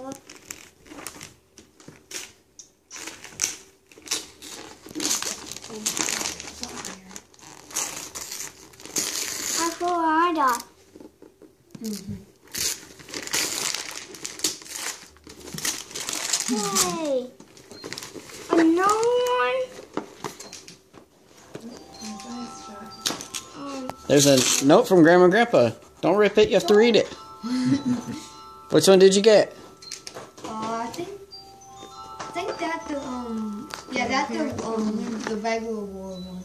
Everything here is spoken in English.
Mama. I feel harder. Yay! Another one. Um, There's a note from Grandma and Grandpa. Don't rip it, you have to read it. Which one did you get? I think, I think that the um, yeah, that the um, the regular war one.